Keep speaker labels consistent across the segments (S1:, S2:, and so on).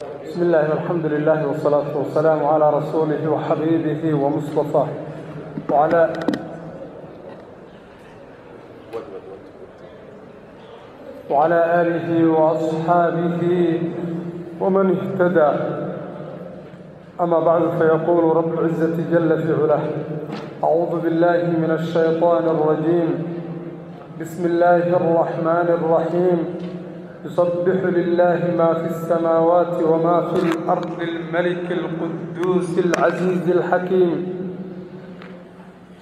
S1: بسم الله والحمد لله والصلاة والسلام على رسوله وحبيبه ومصطفاه وعلى وعلى آله وأصحابه ومن اهتدى. أما بعد فيقول رب العزة جل في علاه أعوذ بالله من الشيطان الرجيم. بسم الله الرحمن الرحيم. يسبح لله ما في السماوات وما في الأرض الملك القدوس العزيز الحكيم.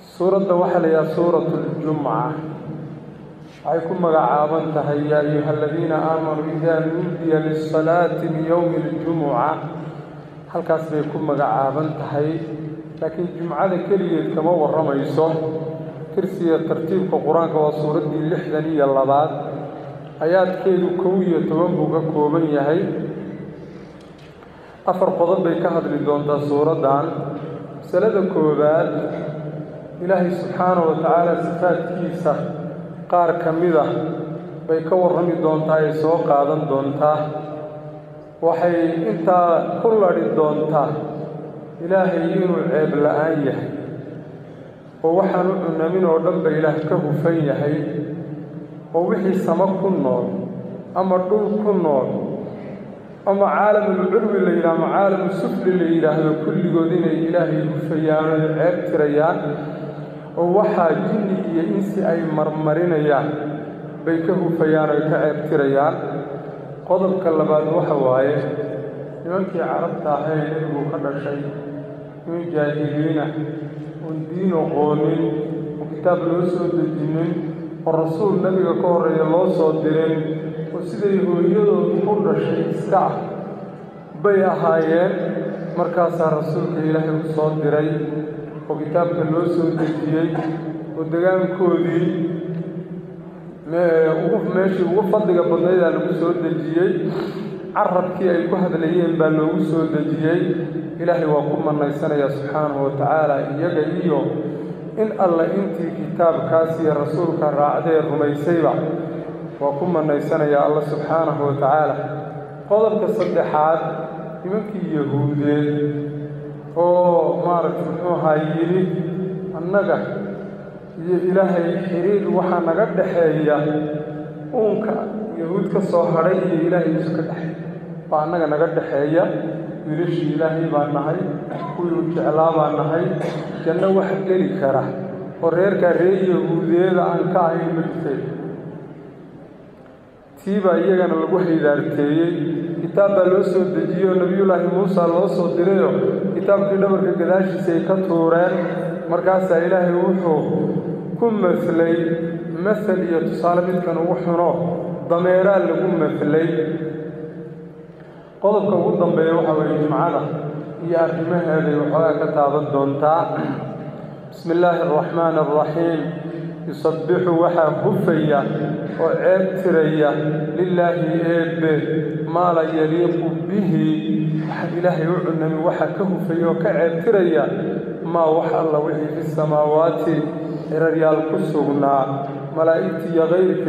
S1: سورة وحل يا سورة الجمعة. أيكم مقعابا يا أيها الذين آمنوا إذا نودي للصلاة من يوم الجمعة. هل كاس بيكون مقعابا تهي لكن الجمعة كلية كما ورميسه ترسي ترتيب القرآن وسورة اللحدنية اللبات yahay afar qodob bay ka hadli doontaa suuraddan masalada koowaad ilaahay subxaana wa tacaala sifaadkiisa qaar ka mid ah bay ka warrami doontaa ay soo qaadan doontaa waxay intaa ku ladhi doontaa ilaahay inuu ceeb la-aan yahay oo waxaan u cunamin oo dhan ba ilaah ka hufan yahay oo wixii samo ku nool ama dhul ku nool ama caalamulculwi la yidhaha ama caalamu sufli la yidhaahdo kulligood inay ilaahay hufayaan oy ceeb tirayaan oo waxaa jinni iyo insi ay marmarinayaan bay ka hufayaan oy ka ceeb tirayaan qodobka labaad waxa waaye nimankii carabta ahae nebigu ka dhashay niman jaahiliina oon diin oqoonin oo kitaab loo soo dejinin oo rasuul nebiga ka horreeya loo soo dirin oo siday hooyadood ku dhashay iska ah bay ahaayeen markaasaa rasuulka ilaahay u soo diray oo kitaabka loo soo dejiyey oo degaankoodii ugu meeshii ugu fadliga badnaydaa lagu soo dejiyey carabkii ay ku hadlayeen baa loogu soo dejiyey ilaahay waa ku manaysanayaa subxaanahu wa tacaala iyaga iyo in alla intii kitaabkaas iyo rasuulka raacdee rumaysayba waa ku manaysanayaa alla subxaanahu wa tacaala. Qodobka saddexaad nimankii yahuudeed oo maaragta muxuu ahaa yidhi annaga iyo ilaahay xiriir waxaa naga dhexeeya uunka yahuud ka soo hadhay iyo ilaahay isu ka dhexeeya baa annaga naga dhexeeya wiilashii ilaahay baa nahay kuwii jeclaa baa nahay janno wax geli kara oo reerkaa reer yahuudeeda aan ka ahayn ma jirtay tii baa iyagana lagu haydaarteeyey kitaab baa loo soo dejiyey oo nebiyullaahi muusa loo soo dirayoo kitaabkii dhabarka gadaashiisa ay ka tuureen. Markaasaa ilaahay wuxuu ku maslay masal iyo tusaale midkan ugu xuno dameeraa lagu maslay قلبك قدام بيروح ويجمعنا يا أرحمها لي وحواك تعبد بسم الله الرحمن الرحيم يصبح وحا خفيا وعبتريا لله إيب ما لا يليق به وحد الله يعلم وحا كهفيا وكعبتريا ما وحا الله وحي في السماوات إرريال كسونا ملائكة غيرك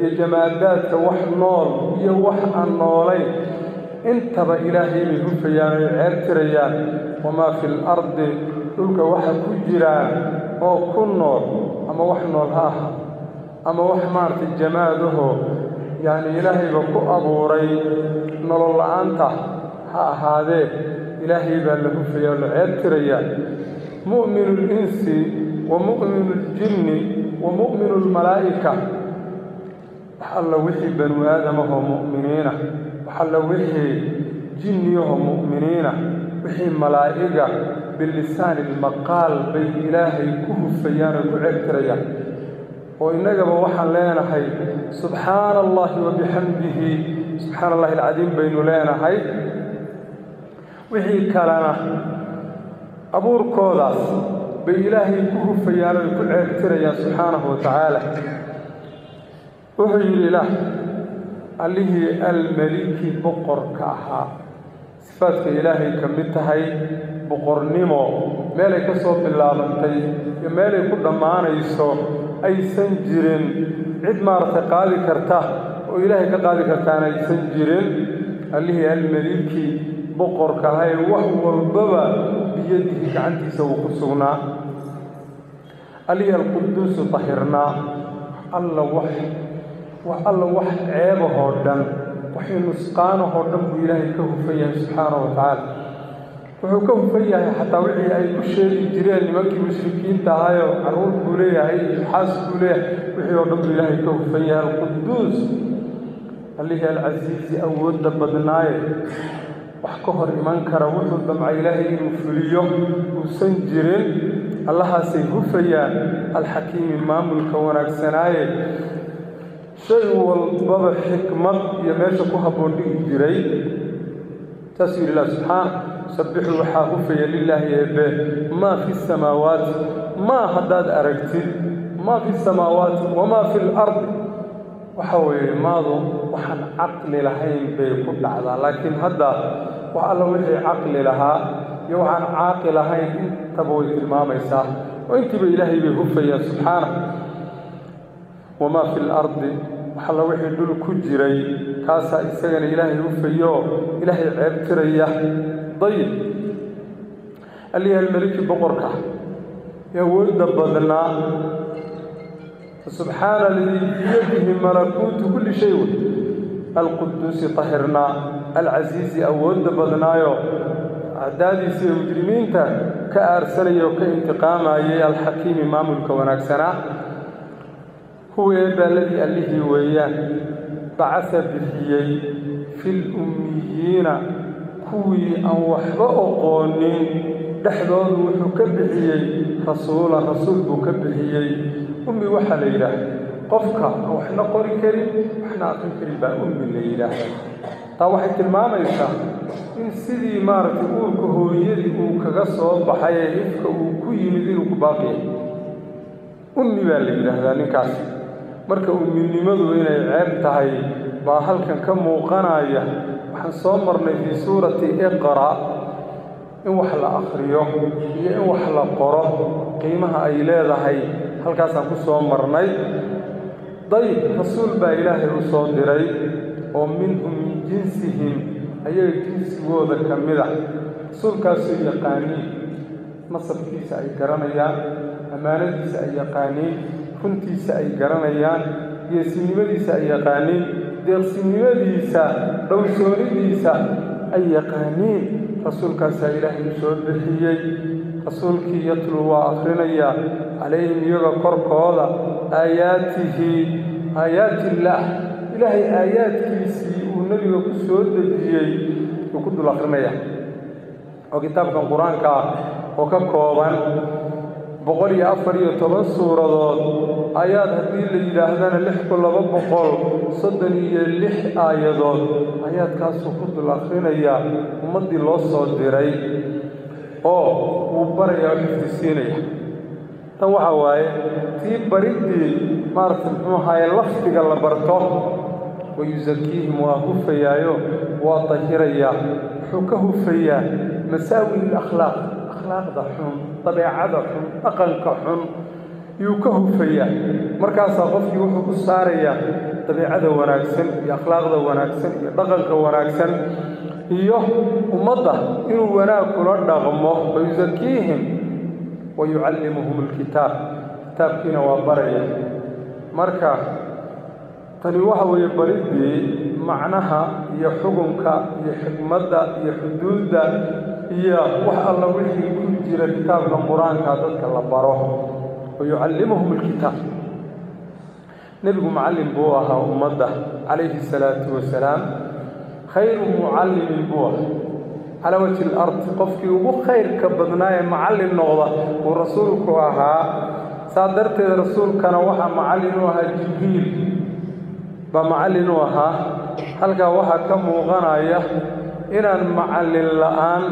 S1: يا جمادات وح نور يا وح النورين انت با الهي بهم فيا عيرتريا وما في الأرض تلك واحد كجرا أو كنور اما وحنور ها اما وحمار في جماده يعني الهي بكو ابو ري نور الله انت ها هذا الهي بهم فيا عيرتريا مؤمن الانس ومؤمن الجن ومؤمن الملائكه الله وحي بنو آدم هو مؤمنين حل وحي جن مؤمنين وحي ملائكة باللسان المقال بي إلهي كه فيان وعكريا وإنك بوحن لنا حي سبحان الله وبحمده. سبحان الله العظيم بين لنا حي وحي كلنا أبو الكوداس بي إلهي كه فيان وعكريا سبحانه وتعالى. وحي لله. Allihii almeliki boqorka ahaa sifaadka ilaahay ka mid tahay boqornimo meelay ka soo bilaabantay iyo meelay ku dhammaanayso aysan jirin cid maaragtay qaadi karta oo ilaahay ka qaadi kartaana aysan jirin allihii almeliiki boqorka ahaye wax walbaba biyadihi gacantiisa uu ku sugnaa allihii alquduusu tahirnaa alla wax ka hufan yahay xataa wixii ay ku sheegi jireen nimankii mushrikiinta ahayoo carruur buu leeyahay iyo xaas buu leeyahay wixii oo dhan buu ilaahay ka hufan yahay alquduus allihii alcasiizi awoodda badnaaye wax ka hor iman kara wuxuu damca ilaahay inuu fuliyo uusan jirin allahaasay hufayaan alxakiimi maamulka wanaagsanaaye شيء والبابا حكمة يمشى كوها بوندي ديري تسير الله سبحانه سبح الوحاه في لله يبه ما في السماوات ما حداد أرقتي ما في السماوات وما في الأرض. وحوي ماضو وحن عقل لهين بيقول لعضا لكن هدا وعلى وجه عقل لها. يوحن عاقل لهين تبوي في الماما يساه وانت بإلهي بهفية سبحانه. Alla wixii dhul ku jiray kaasaa isagana ilaahay hufayo ilaahay ceebtiraya dayib alihi almeliki boqorka ee awoodda badnaa subxaana aladii biyadihi malakuutu kulli shay wey alquduusi tahirnaa alcasiizi awoodda badnaayo acdaadiisa iyo mujrimiinta ka aarsanaya oo ka intiqaamayay alxakiimi maamulka wanaagsanaa bacasa bixiyey fi lummiyiina kuwii aan waxba oqoonin dhexdoodu wuxuu ka bixiyey rasuulan rasuul buu ka bixiyey ummi waxaa la yidhaah qofka aan waxna qori karin waxna aqrin karin baa ummi la yidhaahda taa waxay tilmaamaysaa in sidii maaragtay uurka hooyadii uu kaga soo baxay ee ifka uu ku yimid inuu ku baaqiyay ummi baa la yidhaahdaa ninkaas marka umminimadu inay ceeb tahay baa halkan ka muuqanaya waxaan soo marnay fii suurati iqra in wax la akhriyo iyo in wax la qoro qiimaha ay leedahay halkaasaan ku soo marnay dayib rasuul baa ilaahay u soo diray oo minhum min jinsihim ayaga jinsigooda ka mid a rasuulkaasoo yaqaaniin nasabkiisa ay garanayaan ammaanadiisa ay yaqaaniin yaqaaniin rasuulkaasaa ilaahay u soo bixiyey rasuulkii yatluu waa akrinaya calayhim iyaga korkooda aayaatihi aayaati illaah ilaahay aayaadkiisii uu nebiga ku soo dejiyey uu ku dul akrinaya oo kitaabkan qur-aanka ah oo ka kooban boqol iyo afar iyo toban suuradood aayaad haddii la yidhaahdana lix kun laba boqol soddon iyo lix aayadood aayaadkaasuu ku dul akrinaya ummaddii loo soo diray oo wuu baraya oo xifdisiinaya tan waxaa waaye tii bariddii maaragta muxuu ahaaye lafdiga la barto wayusakiihim waa hufayaayo waa dahirayaa wuxuu ka hufayaa masaawi lakhlaaq akhlaaqda xun dabeecada xun dhaqanka xun dabeecada wanaagsan iyo akhlaaqda wanaagsan iyo dhaqanka wanaagsan iyo ummadda inuu wanaag kula dhaqmo wayusakiihim wa yucallimuhum alkitaab kitaabkiina waa baraya marka tani waxa weeye baridii macnaha iyo xukunka iyo xikmadda iyo xuduudda iyo wax alla wixii ku jira kitaabka qur-aanka dadka la baro salaatu wasalaam khayru mucallimin buu ah calaa wajhi alard qofkii ugu khayrka badnaa ee macallin noqda uu rasuulku ahaa saa darteed rasuulkana waxaa macallin u ahaa jibriil baa macallin u ahaa halkaa waxaa ka muuqanaya inaan macallin la'aan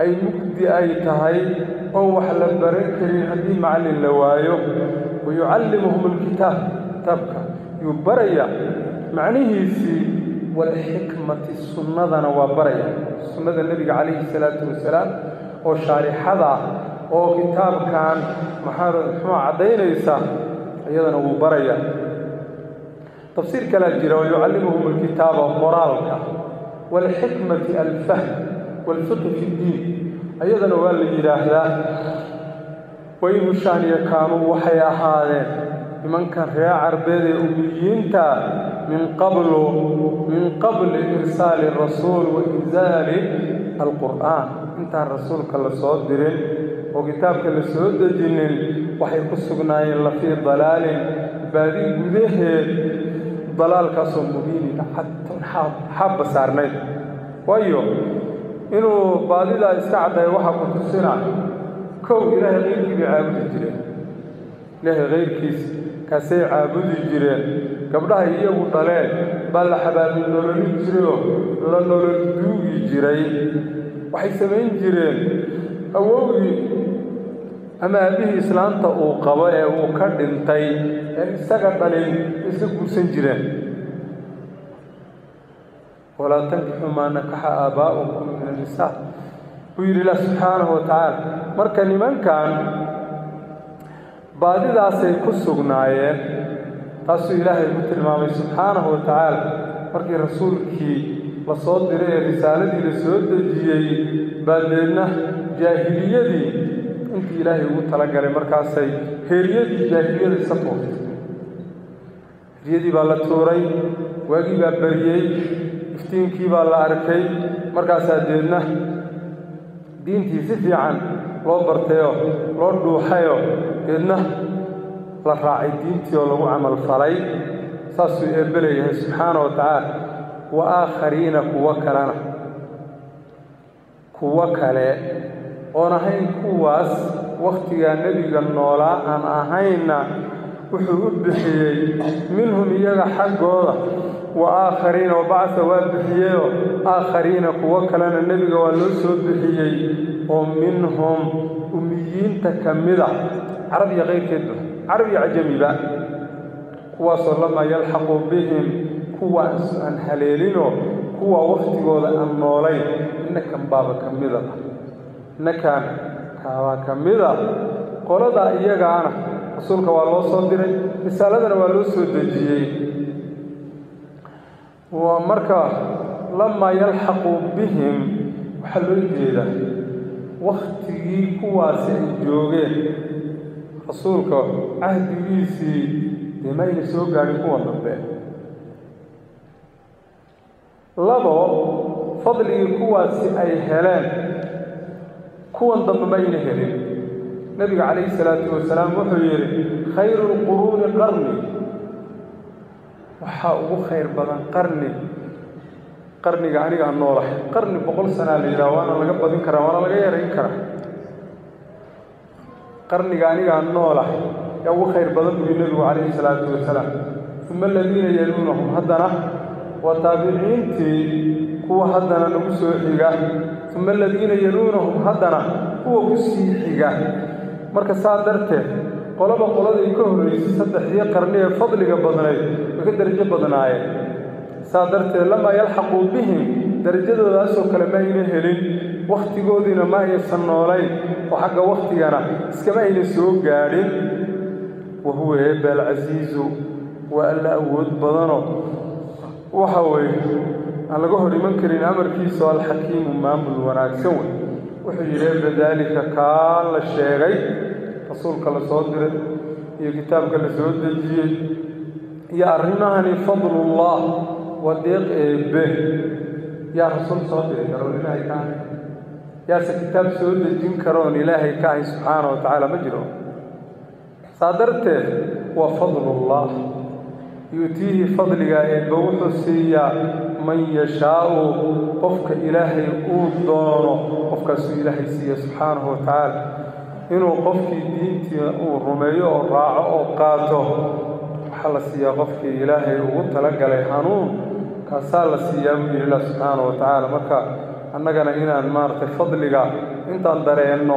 S1: أي مكدي أي تهي أو وحل البريك لهذه مع اللوايو ويعلمهم الكتاب تبقى يبريا. معنيه في والحكمة السنة وبريا. السنة النبي عليه الصلاة والسلام وشاري حضا أو كتاب كان محارة الحمى عدين يسا. أيضا وبريا تفسير كلا الجيرة ويعلمهم الكتاب وقرارك والحكمة الفهم. والفقه في الدين. أيضا أولي إله لا وإن شان يكانوا وحيا هذا بمن كان ريا عربي الأميين من قبل من قبل إرسال الرسول وإنزال القرآن. أنت الرسول كلا صوت درين وكتاب كلا صوت درين وحي قصقنا إلا في ضلال بادي بذيه ضلال كاسو مبين حتى حب, حب سارنين ويو inuu baadidaa iska caddayo waxaa ku tusina kow ilaahay keyrkii bay caabudi jireen. Ilaahay keyrkiis kaasay caabudi jireen. Gabdhaha iyagu dhaleen baa la xabaabi nololin jirayoo la nolol duugi jiray. Waxay samayn jireen. Awowgii ama aabihii islaanta uu qabo ee uu ka dhintay ee isaga dhalin iska guursan jireen walaa tankixuu maa nakaxa aabaa'ukum min annisaa buu yidhi ilah subxaanahu wa tacaala. Marka nimankan baadidaasay ku sugnaayeen taasuu ilaahay ku tilmaamay subxaanahu wa tacaala. Markii rasuulkii la soo diray ee risaaladii la soo dejiyey baadeedna jaahiliyadii intii ilaahay ugu talagalay markaasay heeryadii jaahiliyada iska tuurtay. Heeryadii baa la tuuray waagii baa bariyey iftiinkii baa la arkay. Markaasaa deedna diintii si fiican loo bartayoo loo dhuuxayoo deedna la raacay diintii oo lagu camal falay. Saasuu eebbe leeyahay subxaana wa tacaala wa aakhariina kuwo kalena kuwo kale. Oon ahayn kuwaas wakhtigaa nebiga noolaa aan ahaynna wuxuu u bixiyey minhum iyaga xaggooda wa aakhariina wabacasa waa bixiyeyoo aakhariina kuwo kalena nebiga waa loo soo bixiyey oo minhum umiyiinta ka mida carab iyo kayrkeedba carab iyo cajamiba kuwaasoo lamaa yalxaqu bihim kuwaas aan haleelinoo kuwa wakhtigooda aan noolayn innakan baaba ka mida innakan kaabaa ka mida qolada iyagaana rasuulka waa loo soo diray risaaladana waa loo soo dejiyey waa marka lamaa yalxaqu bihim waxaa loo jeedaa wakhtigii kuwaasi ay joogeen. Rasuulka cahdigiisii dee ma ayna soo gaadhin kuwa dambe. Labo fadligii kuwaasi ay heleen kuwan dambe ma ayna helin. Nebiga calayhi salaatu wasalaam wuxuu yidhi khayru lquruuni qarni waxaa ugu khayr badan qarni. Qarniga anigaa noolahay. Qarni boqol sanaa la yidhaha waana laga badin karaa waana laga yarayn karaa. Qarniga anigaa noolahay. Yaa ugu khayr badan buu nebigu calayhi salaatu wasalaam. Uma aladiina yaluunahum haddana waa taabiciintii kuwa haddana nagu soo xiga. Uma aladiina yaluunahum haddana kuwa ku sii xiga. Marka saa darteed qolaba qoladay ka horraysay saddexdii qarni ee fadliga badnayd way ka darajo badnaayeen saa darteed lamaa yalxaquu bihim darajadoodaasoo kale ma ayna helin wakhtigoodiina ma aysan noolayn oo xagga wakhtigana iskama ayna soo gaadhin wa huwa eebbe alcasiizu waa alla awood badano waxa weeye aan laga hor iman karin amarkiisa oo alxakiimu maamul wanaagsan wey wuxuu yidhi eebbe daalika kaa la sheegay waa deeq eebbe yaa rasuul soo diri karoon ilaahay ka ahay yaase kitaab soo dejin karoon ilaahay ka ahay subxaana wa tacaala ma jiro saa darteed waa fadlullah yuutiihi fadligaa eebbe wuxuu siiyaa man yashaau qofka ilaahay uu doono qofkaasuu ilaahay siiya subxaanahu wa tacaala inuu qofkii diintii uu rumeeyo oo raaco oo qaato waxaa la siiyaa qofkii ilaahay ugu talagalay hanuun kaasaa la siiyaa buu yidhi ilah subxaana wa tacaala marka annagana inaan maaragtay fadliga intaan dareenno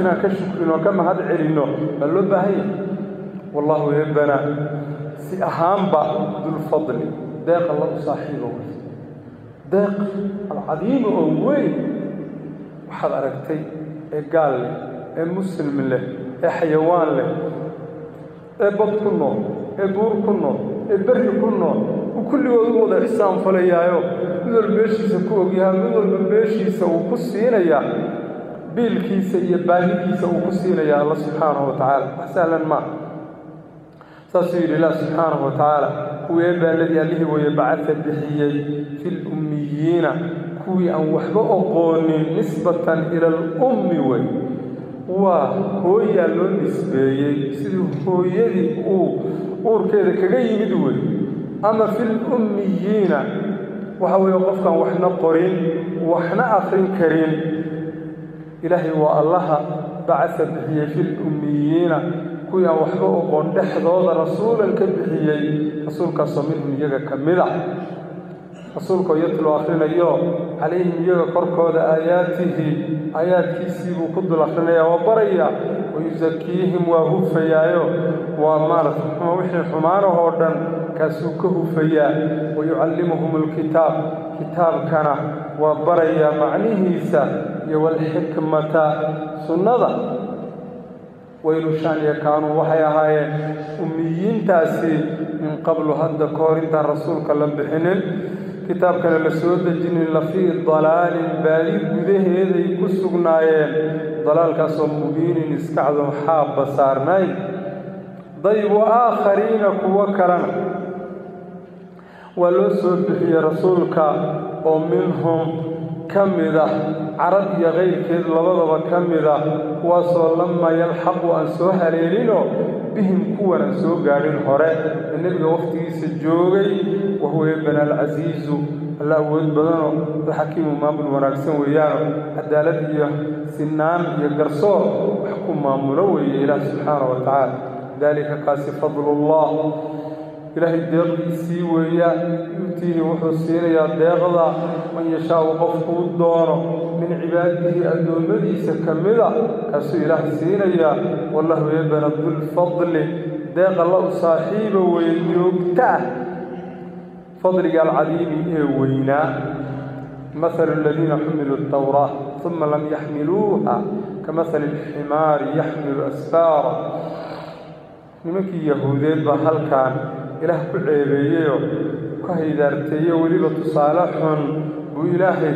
S1: inaan ka shukrino ka mahad celinno baa loo baahan yahay wallahu eebbana si ahaanba dulfadli deeq alla u saaxiibo wey deeq alcadiima oo weyn waxaad aragtay ee gaal leh ee muslim leh ee xayawaan leh ee bad ku nool ee buur ku nool ee berri ku nool uu kulligood u wada ixsaan falayaayo mid walba meeshiisa ku ogyahaa mid walba meeshiisa uu ku siinayaa biilkiisa iyo baahidiisa uu ku siinayaa alla subxaanahu wa tacaala wax sahlan maaha saasuu yidhi ilah subxaanahu wa tacaala kuwii eebaaladii allihii weeye bacada bixiyey fi lummiyiina kuwii aan waxba oqoonin nisbatan ila alummi wey waa hooyaa loo nisbeeyey sidii hooyadii uu uurkeeda kaga yimid wey ama fi lummiyiina waxa weeye qofkaan waxna qorin waxna akrin karin ilaahay waa allaha bacasa bixiyey fi lummiyiina kuwii aan waxba oqoon dhexdooda rasuulan ka bixiyey rasuulkaasoo minhum iyaga ka mid a rasuulkoo yatlu akhrinayo calayhim iyaga korkooda aayaatihi aayaadkiisii buu ku dul akhrinayaa waa baraya wayusakiihim waa hufayaayo waa maarata wixii xumaanahoo dhan kaasuu ka hufayaa wayucallimuhum alkitaab kitaabkana waa barayaa macnihiisa iyo walxikmata sunnada waylushaaniya kaanuu waxay ahaayeen ummiyiintaasi min qablu hadda ka hor intaan rasuulka la bixinin dejinin lafii dalaalin baadi gudaheeday ku sugnaayeen dalaalkaasoo mubiinin iskacdo xaabba saarnayd daybu aakhariina kuwo kalena waa loo soo bixiyey rasuulka oo minhum ka mid ah carab iyo kayrkeed labadaba ka mid ah kuwaasoo lama yalxaqu aan soo haleelinoo bihim kuwan aan soo gaadhin hore ee nebiga wakhtigiisa joogay wahuwa eebana alcasiizu alla awood badanoo alxakiimu maamul wanaagsan weeyaano cadaalad iyo sinaan iyo garsoor wax ku maamulo weeye ilaah subxaana wa tacaala daalika kaasi fadlullah إلهي الدغ سي ويا يؤتيه وحسين يا دغلا من يشاء وقفه الدور. من عباده أدومني سكملا كسو إله سينا يا والله يبنى ذو الفضل. داغ الله صاحبه ويديوكته فضل يا العليم إيه وينا. مثل الذين حملوا التوراة ثم لم يحملوها. كمثل الحمار يحمل أسفارا لمكي يهودين بحل كان إله كعبيه كهيدرتيه ولي بتصالحهم وإلهي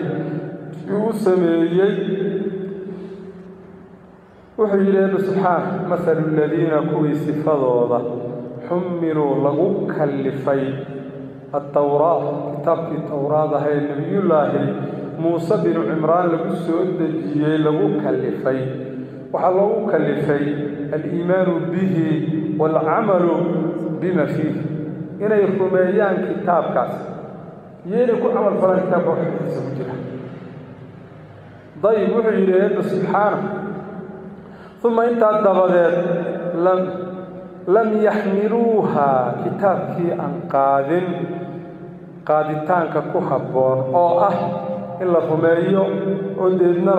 S1: يوسميه وحي إله بسبحانه مثل الذين كوي سفضوضة حمروا لغوك اللفي التوراة كتاب التوراة هي النبي الله موسى بن عمران لبسه الدجية لغوك اللفي وحلوك اللفي الإيمان به والعمل بما فيه. Inay rumeeyaan kitaabkaas. Iyo inay ku camal falaan kitaabka waxdiisa ku jira. Dayib wuxuu yidhi eebbe subxaana uma intaa dabadeed lam yaxmiluuha kitaabkii aan qaadin qaaditaanka ku habboon oo ah in la rumeeyo oo deedna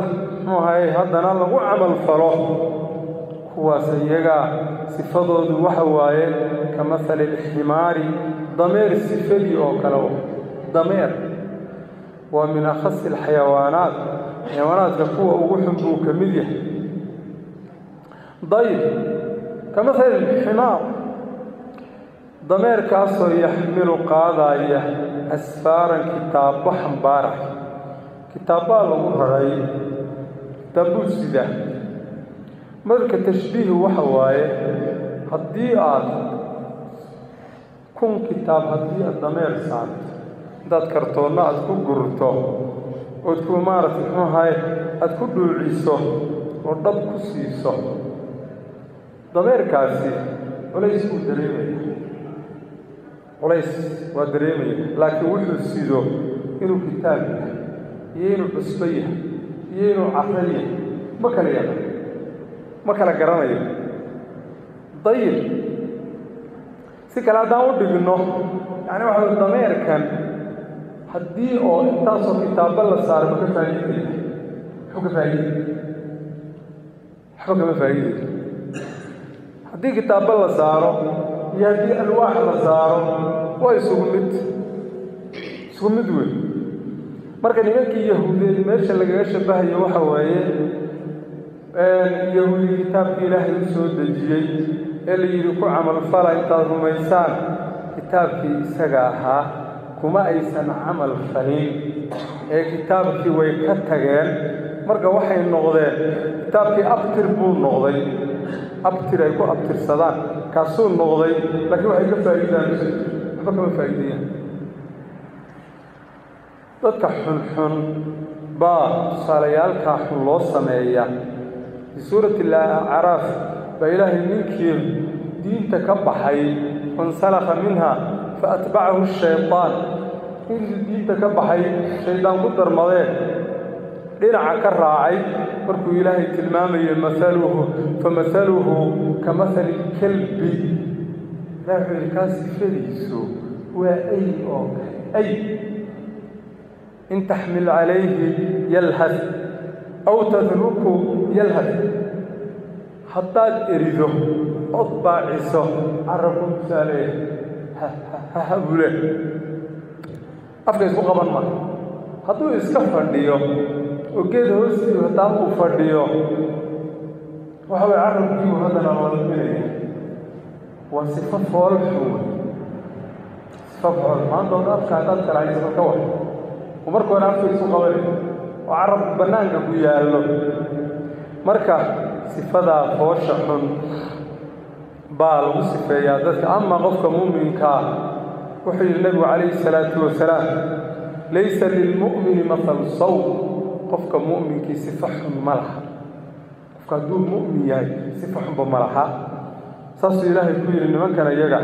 S1: muxuu haddana lagu camal falo kuwaas iyagaa sifadoodu waxa waaye ka mahali alximaari dameer sifadii oo kale u dameer waa min akhasi alxayawaanaat xayawaanaadka kuwa ugu xun buu ka mid yahay dayib ka mahali alximaar dameerkaasoo yaxmilu qaadaya asfaaran kitaabbo xambaaraya kitaabbaa lagu raray kitaabbuu sida aad ku gurto ood ku maaragtay muxuu ahaye aada ku dhuuciso oo dhab ku siiso dameerkaasi culays buu dareemaya culays waa dareemaya laakiin wuxuu sido inuu kitaab yahay iyo inuu cusbo yahay iyo inuu caqal yahay ma kala yaqan haddaan u dhigno yacni waxa way dameerkan haddii oo intaasoo kitaabba la saaro ma ka faa'iidaya muxuu ka faa'iidaya waxba kama faa'iidayo haddii kitaabba la saaro iyo haddii alwaax la saaro waa isugu mid isugu mid weyn marka nimankii yahuudeed meesha lagaga shabahayo waxa yahuudi kitaabkii ilaahay u soo dejiyey ee la yidhi ku camalfala intaad rumaysaan. Kitaabkii isaga ahaa kuma aysan camal falin. Ee kitaabkii way ka tageen. Marka waxay noqdeen kitaabkii abtir buu noqday. Abtir ay ku abtirsadaan kaasuu noqday. Laakiin waxay ka faa'iidaan waxba kama faa'iidayaan. Dadka xunxun baa tusaalayaalkaa xun loo sameeya في سورة الأعراف بإله منكر دين تكبحي فانسلخ منها فأتبعه الشيطان. إن دين تكبحي شيطان قدر مضيه إن عكر راعي أرك إله تلمامي مثاله فمثاله كمثل الكلب. لا الكاس فريسو وأي أو أي. إن تحمل عليه يلهث. Aw tadruku yalhad haddaad erido od baaciso carabku tusaaleeya hahabule afka isku qaban ma hadduu iska fadhiyo oo geed hoostii hataa uu fadhiyo waxa way carabkiibu haddana lalminaya waa sifo foolxun sifo fool maanta oda afka haddaad kala haysano ka war oo marka hore afka isu qabanay oo carab bannaanka ku yaallo. Marka sifadaa foosha xun baa lagu sifeeyaa dadka ama qofka muuminkaa wuxuu yidhi nebigu calayhi salaatu wasalaam laysa lilmu'mini mahalu saw qofka mu'minkii sifo xun ma laha. Qofka hadduu mu'min yahay sifo xunba ma laha. Saasuu ilaahay ku yidhi nimankan iyaga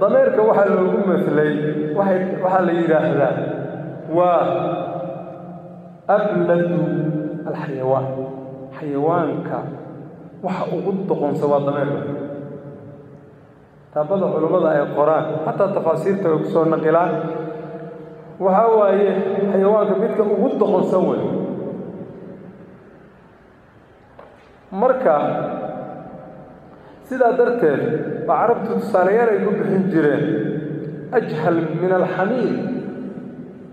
S1: dameerka waxaa loogu maslay waxaa la yidhaahdaa waa taabada culummada ay qoraan xataa tafaasiirta ay ku soo naqilaan waxaa waaye xayawaanka midka ugu doqonsan wey marka sidaa darteed baa carabtu tusaalayaal ay ku bixin jireen ajhal min alxamiir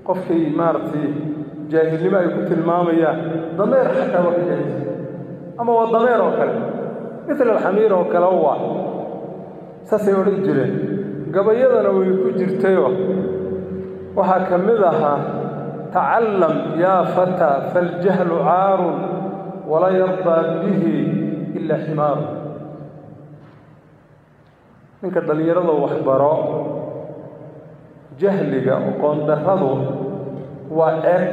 S1: qofkay maaragtay jaahilnimo ay ku tilmaamayaan. Dameer xataa waa ka jahilsan ama waa dameer oo kale. Mila alxamiir oo kale waa. Saasay odhan jireen. Gabayadana way ku jirtayoo waxaa ka mid ahaa tacallam yaa fataa faljahlu caarun walaa yardaa bihi ilaa ximaaru ninka dhallinyarada waxbaro jahliga oqoondarradu waa ceeb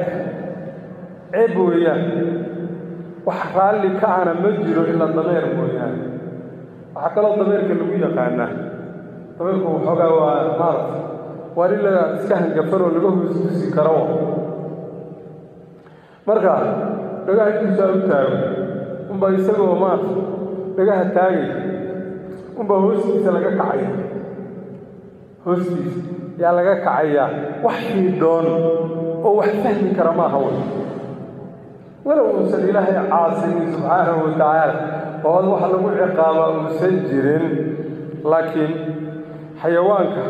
S1: ana ma jiro ilaa dameer mooyaane waxaa kaloo dameerka lagu yaqaanaa dameerku waxoogaa waa maarata waa in la iska hangafanoo laga hoosdusi karo marka dhagaha intuusaa u taago unbaa isagoo maarata dhagaha taagay unbaa hoostiisa laga kacaya hoostiisa yaa laga kacayaa wax fiidhoon oo wax fahmi kara maaha way ciqaabaa uusan jirin laakiin xayawaanka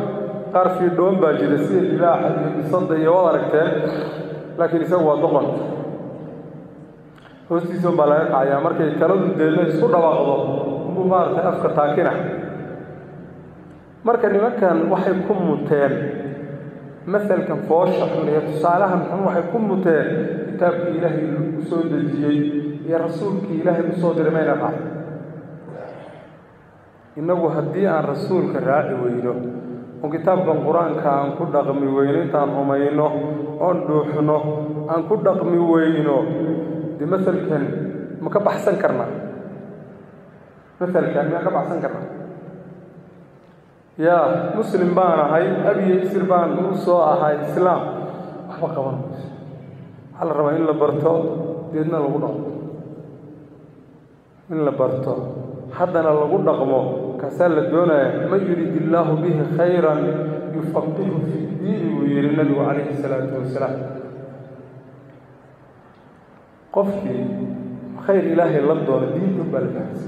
S1: qaar fiidhoon baa jira sida libaaxa iyo bisada iyo wad aragteen laakiin isagu waa doqon hoostiisa unbaa laga kacayaa markay taladu deedna isku dhawaaqdo unbuu maaragtay afka taakina marka nimankan waxay ku muteen masalkan foosha xun iyo tusaalahan xun waxay ku muteen kitaabkii ilaahay u soo dejiyey iyo rasuulkii ilaahay u soo diray mayna raacay innagu haddii aan rasuulka raaci weyno oo kitaabkan qur'aanka aan ku dhaqmi weyno intaan rumayno oon dhuuxno aan ku dhaqmi weyno dee masalkan ma ka baxsan karnaa? Masalkan miyaa ka baxsan karnaa? Yaa muslim baan ahay abiyo isir baan u soo ahay islaam. Waxba qaban. mayso هل رب إلا برتو دينا الغنى إلا برتو حدنا الغنى غمو كسال الدونة ما يريد الله به خيرا يفقه في الدين ويري النبي عليه الصلاة والسلام. قفتي خير إلهي لندن دين بالبحث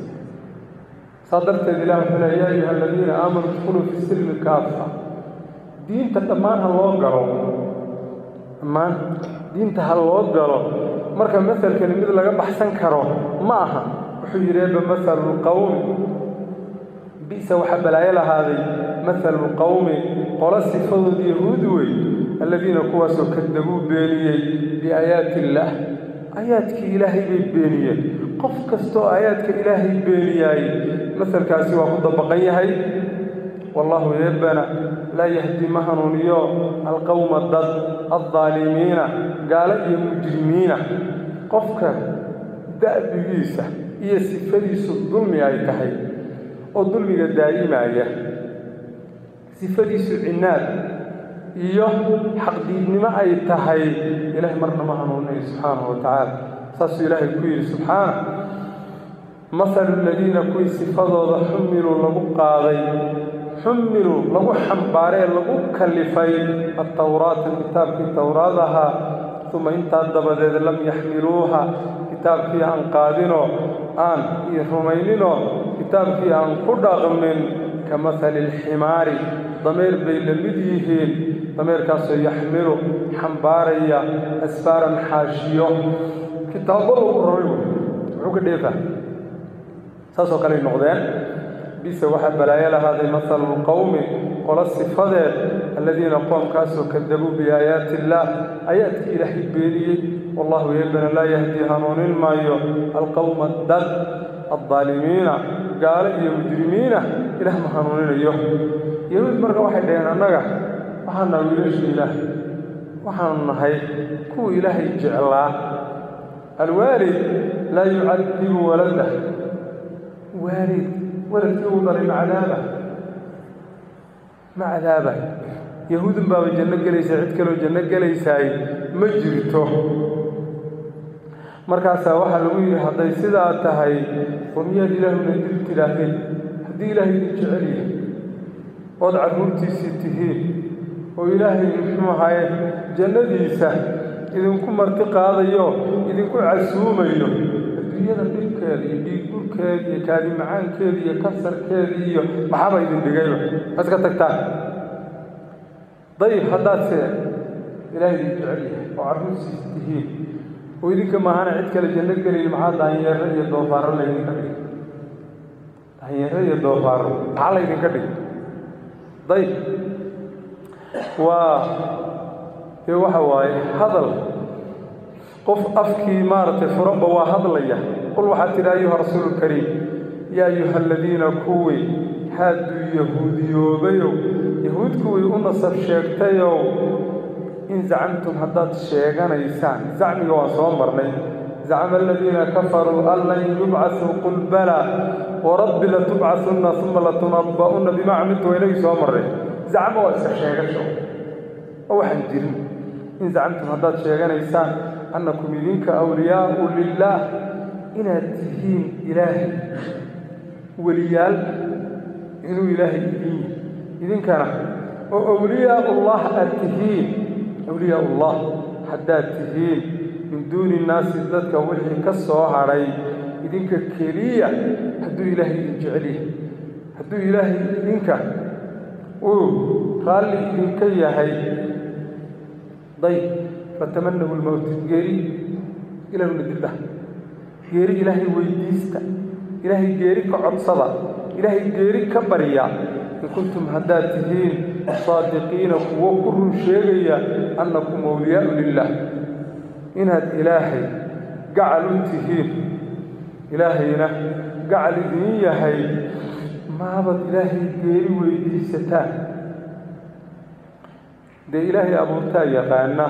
S1: صدرت الإله من يا أيها الذين آمنوا ادخلوا في السلم كافة. دين تتمانها لونجر أمان. Diinta ha loo galo marka masalkani mid laga baxsan karo ma aha wuxuu yidhi eba masalu lqawmi bi'sa waxaa balaayo lahaaday mathalu qowmi qolo sifadood yahuud wey alladiina kuwaasoo kadabuu beeniyey biaayaati illaah aayaadkii ilaahay bay beeniyeen qof kastoo aayaadka ilaahay beeniyaay masalkaasi waa ku dabaqan yahay laa yahdi ma hanuuniyo alqowma dad addaalimiina gaalo iyo mujrimiina qofka da'bigiisa iyo sifadiisu dulmi ay tahay oo dulmiga daa'imaya sifadiisu cinaad iyo xaqdiidnimo ay tahay ilaahay marna ma hanuuninayo subxaanahu wa tacaala saasuu ilaahay ku yidhi subxaana mahalu aladiina kuwii sifadooda xumiluu lagu qaaday altawraata kitaabkii towraad ahaa uma intaa dabadeed lam yaxmiluuha kitaabkii aan qaadinoo aan io rumayninoo kitaabkii aan ku dhaqmin ka mahali alximaari dameer bay la mid yihiin dameerkaasoo yaxmilu xambaaraya asfaaran xaashiyo kitaabo lagu raray wey muxuu ka dheefaa saasoo kaley noqdeen بيس واحد بلايا هذه مثل القوم قل الصفات الذين قوم كاسوا كذبوا بآيات الله. آيات إلى حبيري. والله يبنى لا يهدي هنون المايو. القوم الدل الظالمين. قال يمجرمين إلى ما هنون اليوم يوم مرة واحد لنا نجا وحنا ويرش إله. وحنا هاي كو إله جعل الوالد لا يعذب ولده. والد waladkii uu dhalay ma cadaaba ma cadaaba yahuudun baaba janno gelaysa cid kaloo janno gelaysaay ma jirto markaasaa waxaa lagu yidhi hadday sidaa tahay qurmiyaad ilaahuna dil tidhaahdeen haddii ilaahay idin jecel yahay ood carruurtiisii tihiin oo ilaahay muxuu ahaye jannadiisa idinku marti qaadayo idinku casuumayo adduunyada dhibkeeda iyo dhiigburkeeda iyo kaadi macaankeeda iyo kansarkeeda iyo maxaaba idin dhigayba iska tagtaan. Dayib haddaad se ilaahay idin jecel yahay oo carruurtiisa tihiin. Oo idinka maahana cid kale janno gelayn maxaa daanyeero iyo doofaaro laydinka dhigay? Daanyeero iyo doofaaro maxaa laydinka dhigay? Dayib. Waa dee waxa waaye hadal قف أفكي مارت فرم بواحد ليه قل وحتى لا أيها رسول الكريم يا أيها الذين كوي حد يهودي وبيو يهود كوي أنصف شيكتيو إن زعمتم حتى الشيغان يسان زعمي واسوان برني زعم الذين كفروا أن لن يبعثوا قل بلى ورب لا لتبعثن ثم لتنبؤن بما عملت إليه سوامرين زعموا أسر شيغان شو أوحن جيرين إن زعمتم هدات الشيغان يسان أنكم إذنك أولياء لله. إن أتهين إلهي وليال. إنه إلهي إذن إذنك أولياء الله أتهين أولياء الله حتى أتهين من دون الناس ذاتك وحي كالصواح علي إذنك كريا حدو إلهي إجعليه حدو إلهي إذنك. قال لي إذنك يا هاي ضيق فتمنوا الموت. جيري إلى المدلة جيري إلهي ويديستا إلهي جيري كعطصبا إلهي جيري كبريا إن كنتم هداتهين صادقين وكر شيئيا أنكم أولياء لله. إن إلهي جعل انتهين. إلهينا جعل إنيهي ما هذا إلهي جيري ويديستان dee ilaahay abuurtaa yaqaana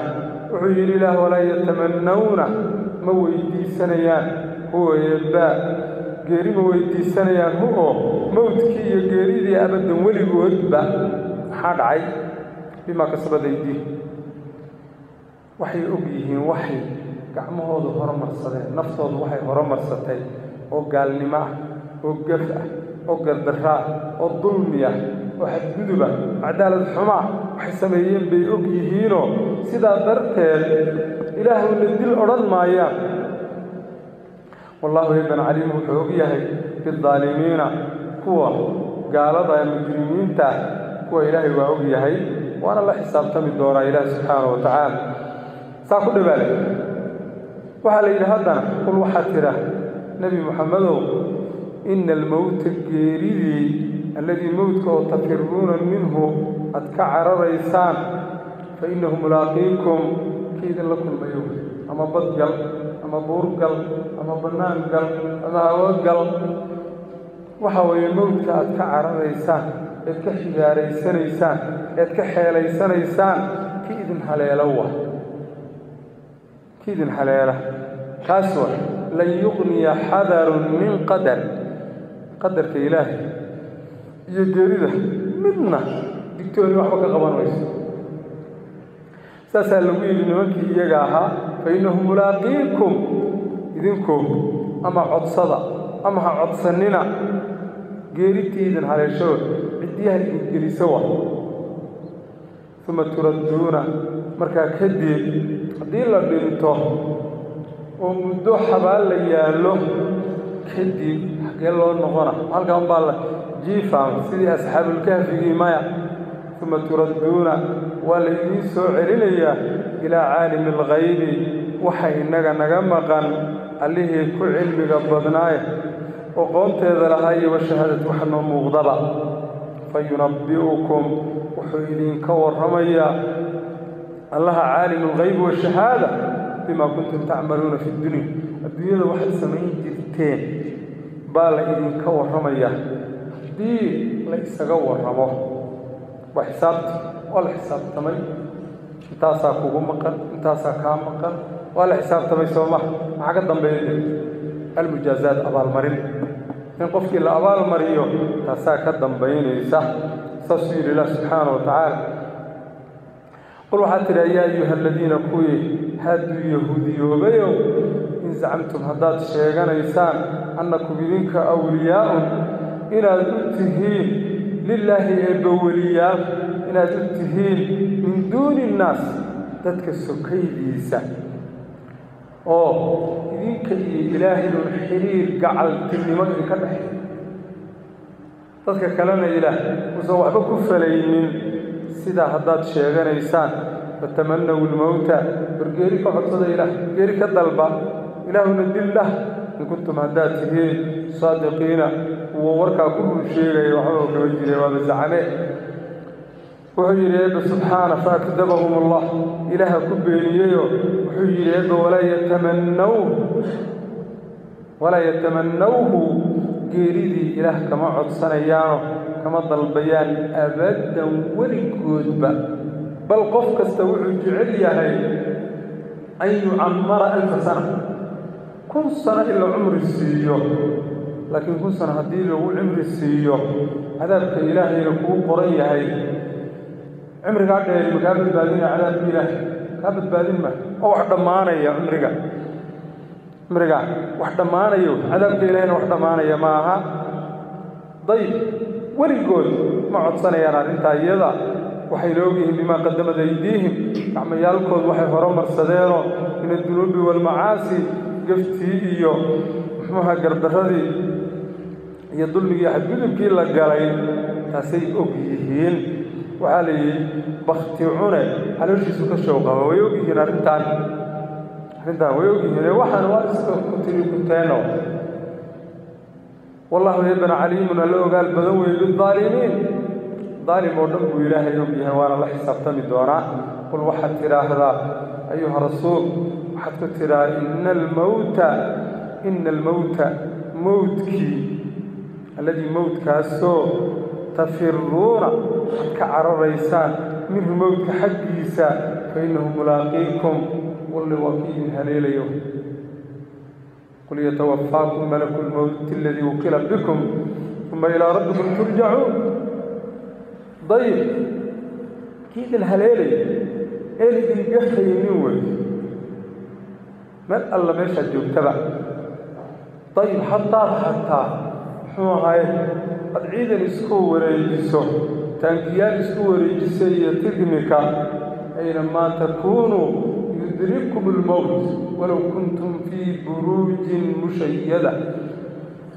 S1: wuxuu yidhi ilaah walaa yatamannawna ma weydiisanayaan huwa eebbaa geeri ma weydiisanayaan hu oo mowdkii iyo geeridii abadan weligoodba maxaa dhacay? Bimaa kasabad waxay og yihiin waxay gacmahoodu horumarsadeen naftoodu waxay horumarsatay oo gaalnimo ah oo gaf ah oo gardarra oo dulmi ah oo xadgudub ah cadaalad xumaa waxay sameeyeen bay og yihiinoo sidaa darteed ilaahuna dil odhan maayaan wallahu eeban caliim wuxuu og yahay bidaalimiina kuwa gaalada mujrimiinta ah kuwa ilaahay waa og yahay waana la xisaabtami doonaa ilaahi subxaanahu wa tacaala saa ku dhabaale waxaa la yidhi haddana qul waxaad tidha nebi moxamedow ina almowta geeridii الذي موتك وتفرون منه أتكعر ريسان فإنه ملاقيكم. كيد لكم بيوم. أما بطل أما بورقل أما بنانقل أما أوقل وحوى موتك أتكعر ريسان. إتكحي يا ريسان ريسان. إتكحي يا ريسان ريسان. كيد حلال هو كيد حلاله كاسور لن يغني حذر من قدر. قدر في إلهي. Iyo geerida midna digtooni waxba ka qaban mayso saasaa lagu yidhi nimankii iyaga ahaa fa innahu mulaaqiikum idinkoo ama codsada ama ha codsanina geeritii idin haleeshood ciddiyaha idin gelisa wa uma turadduuna markaa kadib haddii la dhinto oo muddo xabaal la yaallo kadib xaggee loo noqona halkan baa la جيفا سيدي أصحاب الكهف مايا ثم تردون والإنس عرليا إلى عالم الغيب. وحي نغا نغا مقان عليه علم قبضناي وقمت إذا لهاي وشهادة وحنا مغضبا فينبئكم وحيدين كورميا الله عالم الغيب والشهادة بما كنتم تعملون في الدنيا. الدنيا واحد سمين جرتين كور رميا. Haddii la isaga warramo waa xisaabti waa la xisaabtamay. Intaasaa kugu maqan intaasaa kaa maqan waa la xisaabtamay soo maha maxaa ka dambeeya almujaazaad abaalmarin. In qofkii la abaalmariyo taasaa ka dambaynaysa. Saasuu yidhi ilah subxaana wa qul waxaad tidhi yaa ayuha aladiina kuwii hadduu yahuudiyoobayow in zacamtum haddaad sheeganaysaan annakum idinka awliyaa'un tihiin lilaahi eebbaweliyaal inaad u tihiin min duuni innaas dadka sokaydiisa oo idinka iyo ilaahayun xiriir gacaltinimo idinka dhexeey dadka kalena ilaah uusan waxba ku falaynin sidaa haddaad sheeganaysaan fatamanaw ilmowta wargeeri ka codsada ilaah geeri ka dalba ilaahuna dillah in kuntum haddaad tihiin saadiqiina ومركه كل شيء يوحوه كوجه باب الزعمه وحجري ابا سبحانه فكذبهم الله اله كبيريه وحجري ابا ولا يتمنوه ولا يتمنوه قيريدي اله كما عد سنيانه كما ضل بيان ابدا ولكذبه بل قف كاستوعي جعل يا هي ان يعمر الف سنه كل سنه الا عمر السيئه laakiin kun sano haddii lagu cimri siiyo cadaabka ilaahayna kuu qoran yahay cimrigaa dheeri ma kaa badbaadinaya cadaabka ilaahay kaa badbaadin ma oo wax dhammaanaya cimriga cimrigaa wax dhammaanayo cadaabka ilaahayna wax dhammaanaya ma aha dayb weligood ma codsanayaan arrintaa iyada waxayna ogyihiin bimaa qadamad aydiihim gacmayaalkood waxay horumarsadeenoo min addunuubi waalmacaasi gaftii iyo muxuuha gardarradii galay taasay og yihiin waxaa la yidhi bakti cune halooshiisu ka showqaba way og yihiin arrintaan arrintaan way og yihiin waxaan waa iska ku tiri kuteeno wallahu eebana caliimun alla ogaal badan weeye bidaalimiin daalim oo dhan buu ilaahay og yahay waana la xisaabtami doonaa qul waxaad tidhaahdaa ayuha rasuul waxaad ku tidhaha ina almowta ina almowta mowdkii الذي موت كاسو تفرورا كعرريسا من الموت حقيسا فإنه ملاقيكم. واللواقي هليل يوم. قل يتوفاكم ملك الموت الذي وكل بكم ثم إلى ربكم ترجعون. طيب كيف الهليل إلي إيه بيحي نوي ما الله ما يشد تبع؟ طيب حطاه حطاه wareejisa iyo tignika aynamaa takuunuu yudrikkum almowt walow kuntum fii buruujin mushayada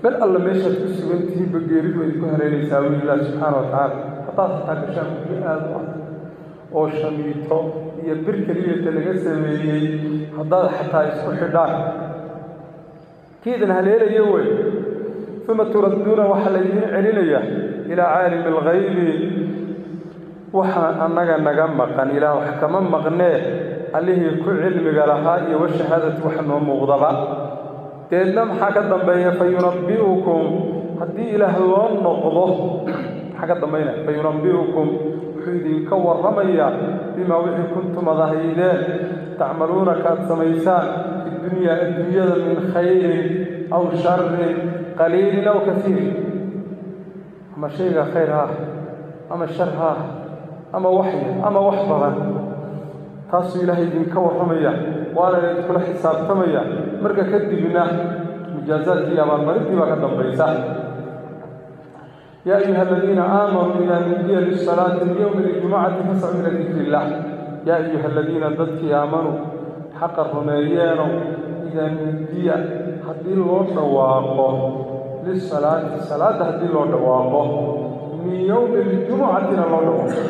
S1: meel alla meeshaad ku sugan tihiin bageeridu idinku haleelaysaa weli ilah subxaana wa tacaala haddaad hataa gashaan muddo aada u ah oo shamiito iyo bir keliyata laga sameeyey haddaad xataa isku xidhaan kii idin haleelayo wey ثم تردون وحلين علينيا إلى عالم الغيب. وحا أنك أنك مقان إلى حكما مغنيه عليه كل علم قالها وشهادة وحن ومغضبا لم حكا دمبيه فينبئكم. هدي إلى هلوان نقضه. حكا دمبيه فينبئكم. حيدين كور رميا بما وحي كنتم ظهيدين تعملون كات سميسان الدنيا الدنيا من خير أو شر. قليل أو كثير. أما شيء خير ها أما شر ها أما وحي أما وحفظا تاسو إلهي دين كور رمية وأنا يدخل حساب تمية. مرقا كدي بنا مجازات دي أمان مرد دي وقت يا أيها الذين آمنوا إلى نبيا للصلاة اليوم للجمعة فسعوا إلى ذكر الله. يا أيها الذين ضدك آمنوا حق الرميين إذا نبيا haddii loo dhawaaqo lisalaati salaadda haddii loo dhawaaqo min yowmi ljumucatina loo dhawaaqo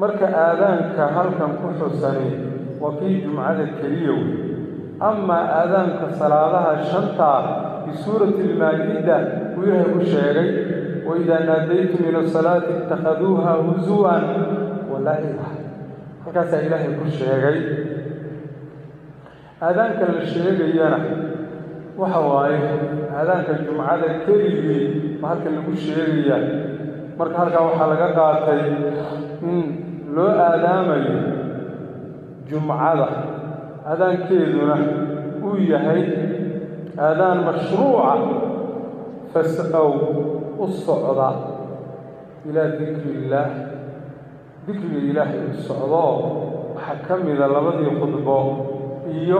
S1: marka aadaanka halkan ku xusani waa kii jumcada keliya wey amaa aadaanka salaadaha shantaa fi suurati almaa'ida uu ilaahay ku sheegay waidaa naadaytum ila asalaati ittakhaduuha husuwan walaciba halkaasaa ilaahay ku sheegay aadaanka la sheegayana waxa waaye aadaanka jumcada keligii ma halkan lagu sheegaya marka halkaa waxaa laga qaatay in loo aadaamayo jumcada aadaankeeduna uu yahay aadaan mashruuca fascow u socda ilaa dikri illaah dikriga ilaahay u socdoo waxaa ka mida labadii khudbo iyo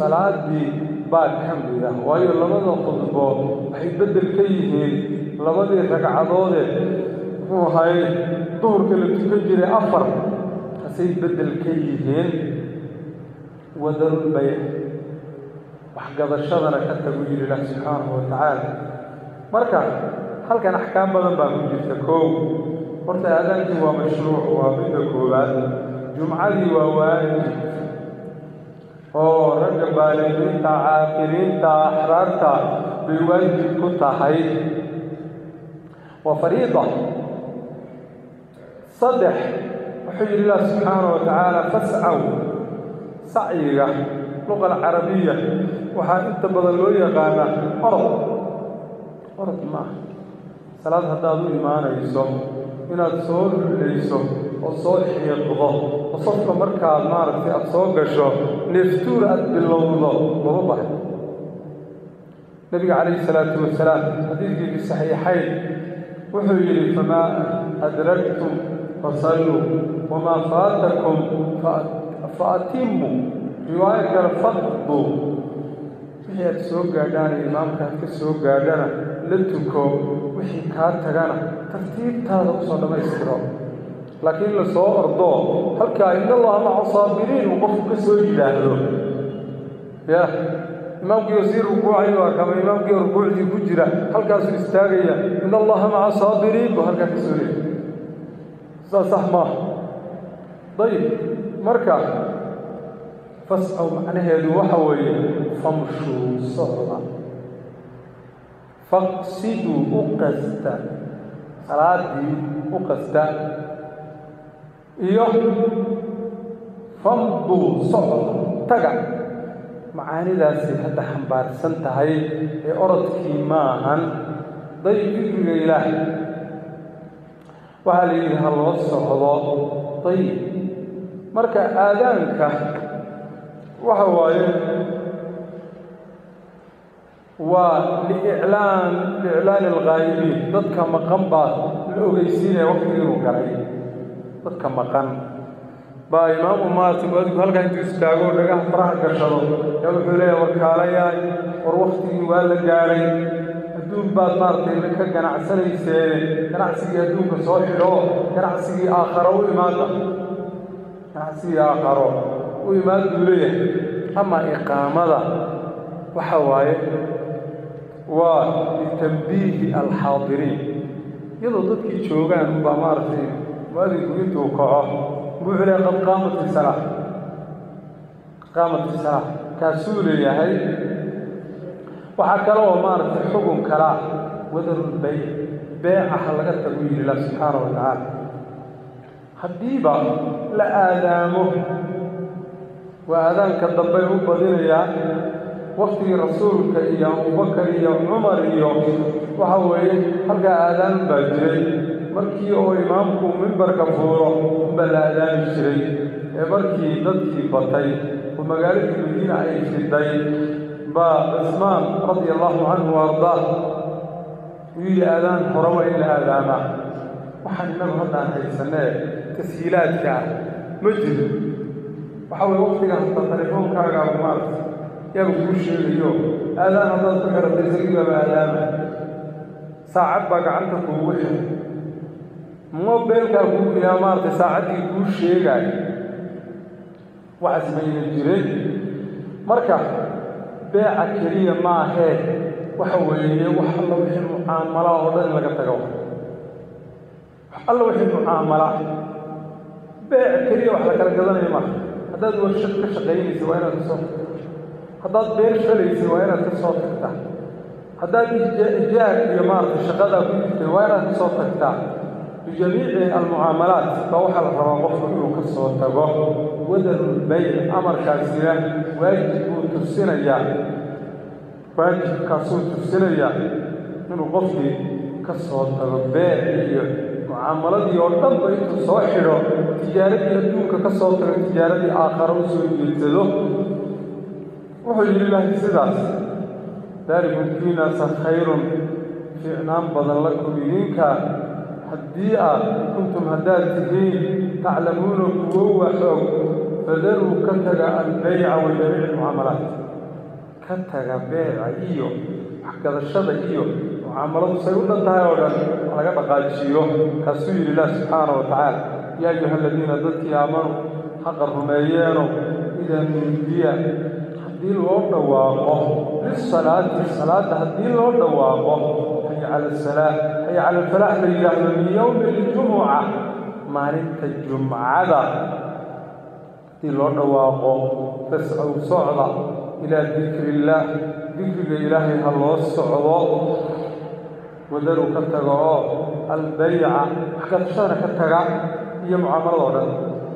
S1: salaadii baa ka mida waayo labada khudbo waxay beddel ka yihiin labadii ragcadoodee muxuu ahay duhurka la tukan jiray afar hasay beddel ka yihiin wadarulbayc waxgadashadana ka tagu yidhi ilah subxaanahu wa tacaala marka halkan axkaam badan baa ku jirta koow horta aadaankii waa mashruuc waa midda koowaad jumcadii waa waajib فورج بالغين تا عاقرين تا احرار تا بواجب حي وفريضة. صدح. وحي الله سبحانه وتعالى فاسعوا. سعيه لغة العربية. وها انت بضلوية قانا أرض. أرض ما. ثلاثة دادو ايمان ايسو أنا تصور ايسو markaad maaragtay aada soo gasho neeftuur aada bilowdo lama bahay nabiga calayhi salaatu wasalaam xadiidkii fi saxiixayn wuxuu yidhi famaa adragtum fasalluu wamaa faatakum fa atimuu riwaayo kale faqdu wixii aad soo gaadhaan imaamka aad ka soo gaadhana la tuko wixii kaa tagana tartiibtaada usoo dhammaystiro saabiriin uu qofku ka soo yidhaahdo ya imaamkiioo sii rukuucayo waa kama imaamkii rukuucdii ku jira halkaasuu istaagaya in allaha maca saabiriin buu halkaa ka soo leeyay sidaas sax maaha dayib marka fascow macnaheedu waxa weeye famshuu socda faqsiduu u qasta salaadii u qasta iyo famduu socda taga macaanidaasay hadda xambaarsan tahay ee orodkii maahan dayib dikriga ilaah waxaa la yidhi ha loo socdo. Dayib. Marka aadaanka waxa waaye waa liiclaan liiclaani alghaayibiin dadka maqan baa la ogeysiinaya waqtigii inuu galay dadka maqan baa imaamu maaragtay muadiku halkaa intuu istaago o dhagaha faraha gashado yaa wuxuu leeyahay war kaalayaay war waktigii waa la gaadhay adduun baad maaragtay ka ganacsanayseene ganacsigii adduunka soo xidho ganacsigii aakharo u imaada ganacsigii aakharo u imaad buu leeyahay ama iqaamada waxa waaye waa litambiihi alxaadiriin iyadoo dadkii joogaan unbaa maaragtay qaamat isalaa qaamat isalaa kaasuu leeyahay waxaa kale oo maaragtay xugun kalaa wadarulbayc beeca ha laga tagu yidhi ilah subxaana wa tacaala haddiiba la aadaamo waa aadaanka dambey u badinayaa waktigii rasuulka iyo abubakar iyo cumar iyo waxa weeye halkaa aadaan baa jiray markii oo imaamku mimbarka fuuro unbaa la aadaami jiray ee markii dadkii batay oo magaaladii madiina ay fiday baa cismaan radia allahu canhu wa ardaah uu yidhi aadaan horaba in la aadaamaa waxaan innagu haddaan haysanee tashiilaadka ah ma jiro waxa weye waktiga hasta telefoonkaaga maarata yaaba kuu sheegayo aadaan haddaad ku xiratay isagiibaaba aadaama saacad baa gacanta kuugu xir موبيلكا هو يا مارتي ساعتي كل شيء قاعد. وعزمين الجريد مركا بيع كريه ما هي وحويه وحلو وحلو عاملا وضل لك تقوى. حلو وحلو عاملا بيع كريه وحلو كريه وحلو كريه وحلو هذا هو الشك الشقيين سوينا تصور هذا بير شلي سوينا تصور تكتا هذا جاء جاء يمارس شغلة في سوينا تصور بجميع المعاملات فوح الرواقف وكس وتقوح وذل البيع أمر كاسية واجب تفسيريا واجب كسو تفسيريا من وقف كس وتقوح معاملات يوردن بيت الصوحر تجارة يدونك كس وتقوح تجارة آخر وصول جلتلو وحجر الله سيداس دارب فينا سخير في نام بدن لكم بذينك هديئه كنتم هداتهين تعلمون قوة حكم فذروا كتل البيع والبيع المعاملات. كتل بيع ايو حكى هذا الشد ايو معاملات سيقول لنا يا ولد على قطع قادشي كسير الله سبحانه وتعالى. يا أيها الذين ذكي آمنوا حق الرميان إذا من بيع هدي الورد واقف للصلاة الصلاة هدي الورد واقف على السلام. أي على الفلاح من يوم الجمعة. ما لنت الجمعة ذا إلا رواق فاسعوا صعدا إلى ذكر الله. ذكر الإله الله الصعداء وذلوا كتغاء البيعة. كتشان كتغاء يمع مرضا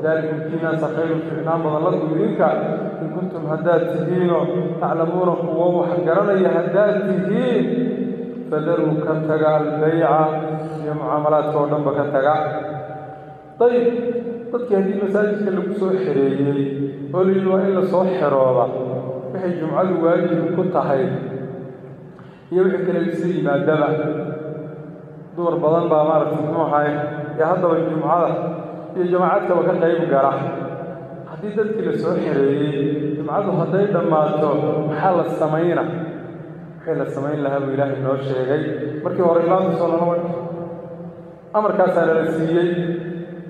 S1: ذلك كنا سخير في حنام غلط بريكا إن كنتم هداتهين. تعلمون قوة وحقرنا يا هداتهين. بدرو كتغا البيعة هي معاملات كوردن بكتغا طيب تبكي هذه المساجد كلهم سحريين قولي له إلا سحر والله بحي جمعة الوالي كنت حي يروح كل السري ما دبا دور بضان بامارة سموحة يا هذا الجمعة يا جماعة تبكي قيم قرح حديثة كل سحريين جمعة هذا دماته محل السمينه كان السمين لها بإله إنه الشيغي مركي ورقلان بسول الله أمر كاسا للسيئي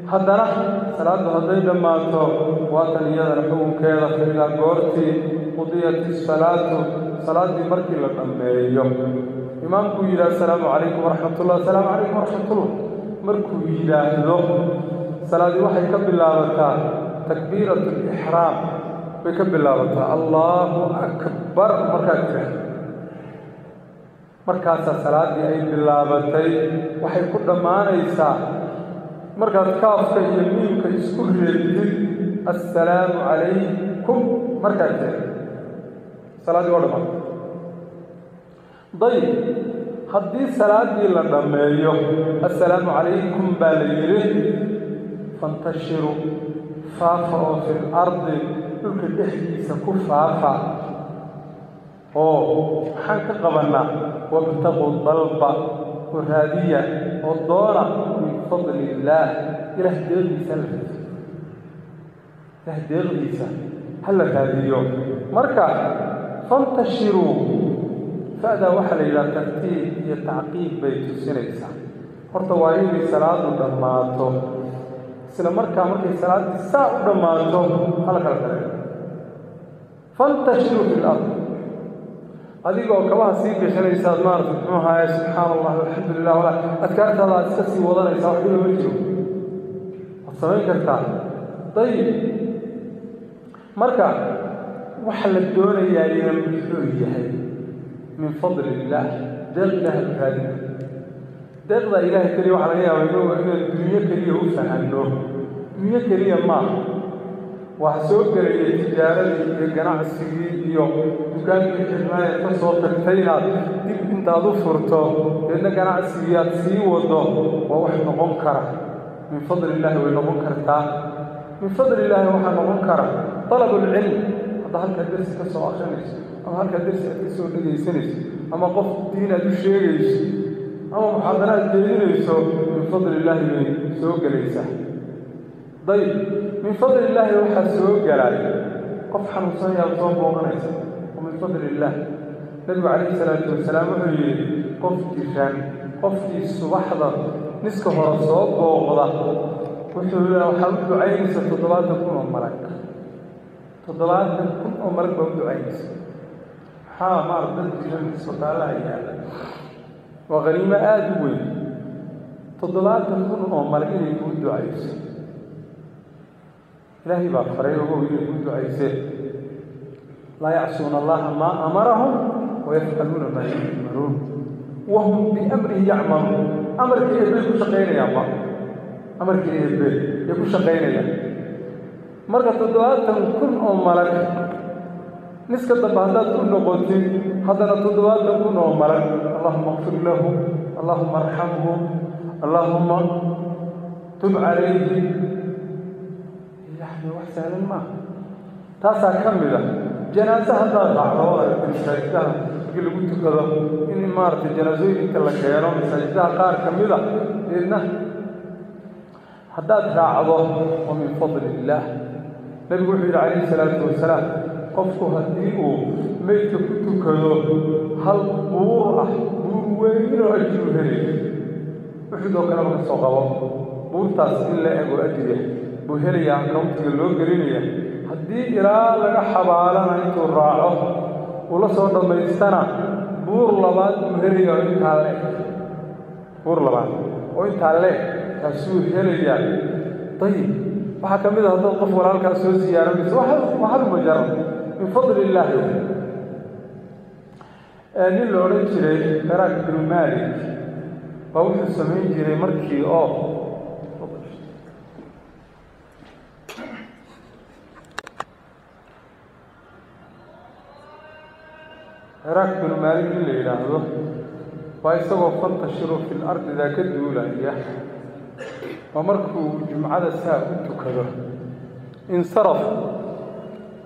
S1: حدنا صلاة هذه لما تو واتن يدا نحو كيدا فإلا قورتي قضية الصلاة. صلاة مركي لتنبي يوم إمامكو يلا السلام عليكم ورحمة الله. السلام عليكم ورحمة الله. مركو يلا هذو صلاة وحي كب الله وتعالى تكبيرة الإحرام. بكب الله وتعالى الله أكبر. مركاتك مركز السلام دي عيد الله بطي وحي قد ما نيسا مركز كافك يمينك يسكر يبدي السلام عليكم مركز دي السلام دي ورمان ضي حدي السلام دي لنما السلام عليكم بالير فانتشروا فافا في الأرض تلك تحديث كفافة oo maxaan ka qabannaa wabtaquu dalba oo raadiya oo doona min fadli illaah ilaah deeqdiisa la raadiyo ilaah deeqdiisa ha la raadiyo marka fantashiruu fa'daa waxaa la yidhaha tartiib iyo tacqiib bay tusinaysaa horta waa inay salaadu dhammaato isla markaa markay salaaddii saa u dhammaato hala kala kale fantashiruu fi lard هذيك وكبها سيب يا شنو يساد ما اعرف سبحان الله الحمد لله ولا اذكرت هذا السكسي وضعنا يساد كل وجهه أصلا كرتا طيب مركا وحل الدون يا ريم من فضل الله دلنا هالفرد دلنا اله كريم وحلقيا ويقول انه الدنيا كريم وفهم انه الدنيا كريم ما وحسوبر التجارة للقناع السيدي اليوم وكان في الجماعة يتصو تكتينا دي انت ضفرته لأن قناع السيديات سي وضو ووحن غنكرة من فضل الله وإن غنكرتا من فضل الله وحن غنكرة طلب العلم. هذا هل كدرس كسو أخنس أما هل كدرس كسو لدي سنس أما قف الدين دي شيريس أما محاضرات دينيسو من فضل الله وإن سوق ليسا طيب. من فضل الله يوحد سوء جلاله قف حنوصان يا صوب ومن فضل الله نبي عليه الصلاة والسلام يقول قف تشان قف تشوحضة نسكه رصوب وغضا وحب الله وحب عينس فضلات كن أمرك فضلات كن أمرك وحب عينس ها ما ردت تشان سبحان الله. وغريمة آدوين فضلات كن أمرك وحب عينس baa faray ogow inay kuu ducayseen laa yacsuuna allaha maa amarahum wayafcaluuna maa yu'maruun wahum biamrihi yacmaluun amarkii eebay ku shaqaynayaan ba amarkii eebe ay ku shaqaynayaan marka toddobaatan kun oo malag niska dambe haddaad ku noqotid haddana toddobaatan kun oo malag allahuma qfir lahu allahuma arxamhu allahuma tub calayhi in maaragtay janaasooyinka la keeno masaajidaha qaar ka mid a deedna haddaad raacdo wa min fadli illaah nabigu wuxuu yidhi calayhi salaatu wasalaam qofku haddii uu meydka ku tukado hal buur ah buur weynoo ajru helayo uxudoo kaleba ka soo qabo buurtaas in la ego ajriya intuu raaco uu la soo dhammaystana buur labaad buu helaya oo intaa le buur labaad oo intaa le kaasuu helayaa dayib waxaa ka mid a haddaad qof walaalkaas soo siyaaranayso waa hal mujarad min fadli illaahi nin la odhan jiray meraak binu malik baa wuxuu samayn jiray markii oo عراق بن مالك اللي إلى هذا فايسوا فلت الشروف في الأرض إذا كدوا لأيا ومركوا جمعة الساعة كنت كذا انصرف.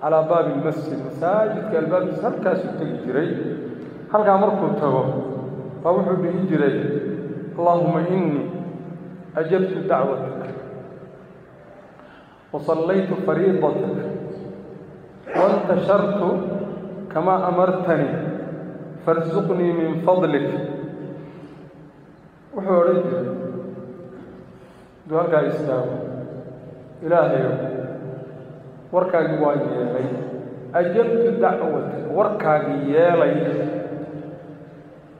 S1: على باب المسجد. المساجد كان الباب سركا ستة جري هل كان مركوا تغو فوحوا به جري اللهم إني أجبت دعوتك. وصليت فريضتك. وانتشرت كما أمرتني. فارزقني من فضلك. وحوري دوار قال إسلام إلهي وركا جواني يا أجبت دعوة وركا يا لي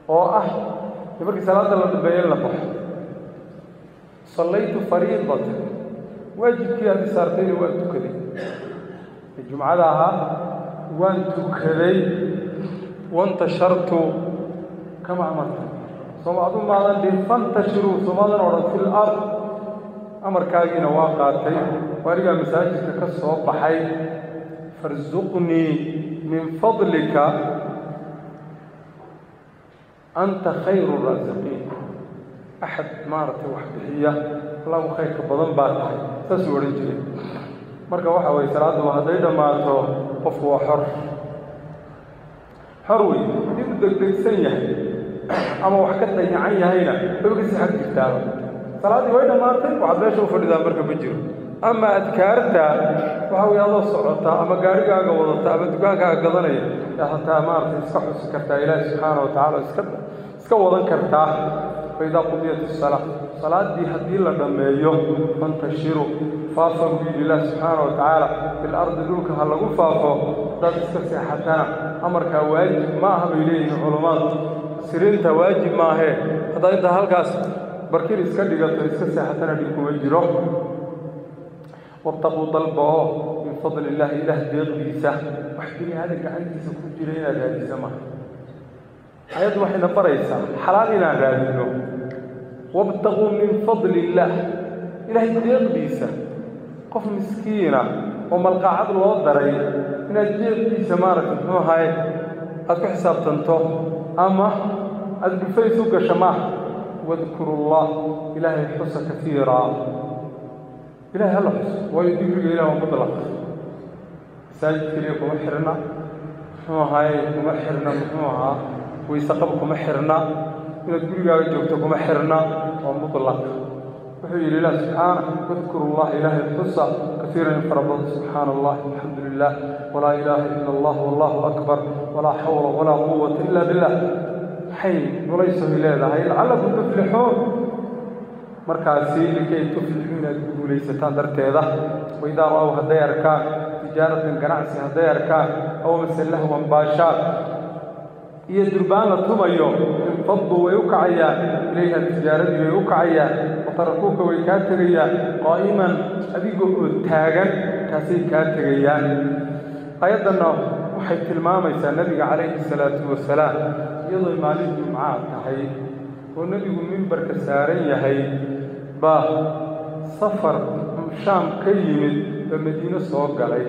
S1: أو أه. يبقى صلاة الله تبين لك. صليت فريضة. واجبت يا بسارتين وأنت كذي. الجمعة لها وأنت كذي. وانتشرت كما أمرت. ثم أظن معنا دين فانتشروا ثم أظن في الأرض أمر كاينة واقعتي وأرجع مساجد كسوة بحي. فارزقني من فضلك أنت خير الرازقين. أحد مارتي وحده هي. الله خيرك بضم باتي تسوى رجلي مركب واحد ويسرع دوما هذا إذا ما أتوا قفوا حر. Degdegsan yahay ama wax ka dayacan yahayna way kasii xag jirtaaba salaaddii way dhammaatay waxaad meesha u fadhidaa marka ma jiro ama adkaarta waxa weye adoo socota ama gaarigaaga wadata ama dukaankaaga gadanaya yaa hataa maaragtay iska xusi kartaa ilaahi subxaana wa tacala iska iska wadan kartaa faidaa qudiyat isalaa salaaddii haddii la dhammeeyo fantashiru فافهم بيد الله سبحانه وتعالى. في الأرض دولك هل غفافه ضد السفسح حتى أمرك واجب ما هم إليه علمات سرينت واجب ما هي. هذا أنت هالكاس بركير اسكالي قلت السفسح حتى نبيك ويجره وابتقوا طلبه من فضل الله إله ديض بيسا وحكري هذا كأنت سكوت لينا ذات الزمان حياته وحنا فريسا حلالنا ذات وابتغوا من فضل الله إلهي ديض بيسا قف مسكينة وما لقى عضل وضري. من الجيل في سمارة هاي أدو حساب تنتو. أما أدو فيسوك شماح واذكر الله إله الحصة كثيرا. إله الله ويدير إله مطلق. سالت كريك ومحرنا محمو هاي ومحرنا محمو ها ويستقبك محرنا إلى الدنيا يجب تكون محرنا ومطلق. وحي لله سبحانه. واذكر الله إله الحصى كثيرا فربنا سبحان الله الحمد لله ولا إله إلا الله والله أكبر. ولا حول ولا قوة إلا بالله. حي. وليس بلاده لعلكم تفلحون. مركزي لكي تفلحون. يقولوا ليس تندرت هذا وإذا رأوا هدى أركان تجارة قنعسي هدى أركان أو مثل لهم مباشر iyo durbaan la tumayo. Infaduu way u kacayaan ilayha tijaaradii way u kacayaan watarakuuka way kaa tegayaan qaa'iman adiga oo taagan kaasay kaa tegayaan. Ayaddanna waxay tilmaamaysaa nebiga calayhi salaatu wasalaam iyadoo maalin jumcaa tahay oo nebigu mimbarka saaran yahay baa safar shaam ka yimid oo madiino soo galay.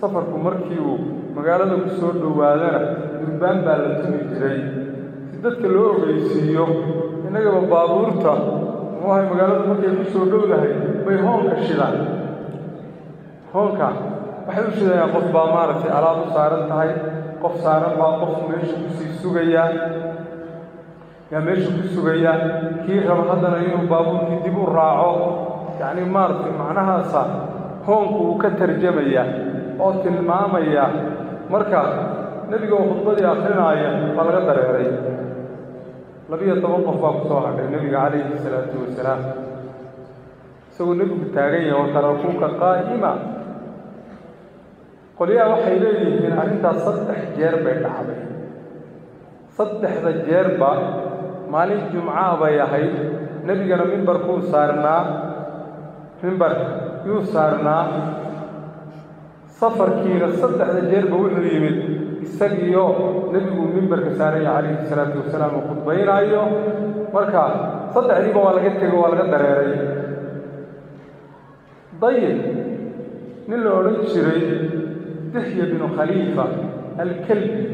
S1: Safarku markii uu magaalada ku soo dhowaadana durbaan baa la tumi jiray. Si dadka loo ogeysiiyo innagaba baabuurta muxuahay magaaladu markay ku soo dhowdahay bay hoonka shidaan. Hoonka waxay u shidayaan qof baa maaragtay alaab u saaran tahay qof saaran baa qof meesha ku sii sugayaa yaa meesha ku sugaya kii raba haddana inuu baabuurkii dib u raaco. Yacni maaragtay macnahaasa hoonku uu ka tarjamaya oo tilmaamaya. Marka nebiga oo khudbadii akrinaaya baa laga dareeray. Labiyo toban qof baa ku soo hadhay nebiga calayhi salaatu wasalaam isagoo nebigu taagan yahay watarakuuka qaa'ima. Qolyaha waxay leeyihiin arrintaas saddex jeer bay dhacday. Saddexda jeerba maalin jumcaa bay ahayd. Nebigana mimbarkuu saarnaa. Mimbarka yuu saarnaa. Safarkiina saddexda jeerba wuxuu yimid isagiyo nebigu mimbarka saaran yahay calayhi salaatu wasalaam uu khudbaynaayo. Marka saddexdiiba waa laga tego waa laga dareeray. Dayib nin la odhan jiray dixya binu khaliifa alkelbi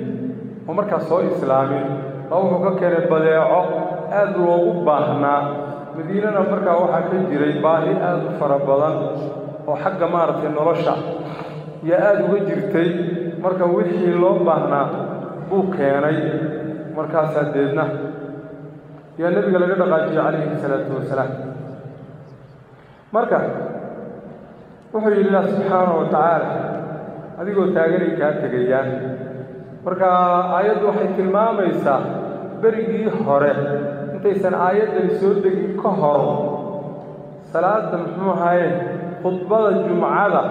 S1: oo markaas soo islaamin baa wuxuu ka keenay badeeco aad loogu baahnaa. Madiinana markaa waxaa ka jiray baahi aad u fara badan oo xagga maaragtay nolosha iyo aada uga jirtay marka wixii loo baahnaa buu keenay markaasaa deedna yaa nebiga laga dhaqaajiyey calayhi salaatu wasalaam marka wuxuu yidhi ilah subxaana wa tacaala adigoo taaganay kaa tegayaan. Marka aayaddu waxay tilmaamaysaa berigii hore. Intaysan aayaddani soo degin ka hor salaadda muxuu ahaye khudbada jumcada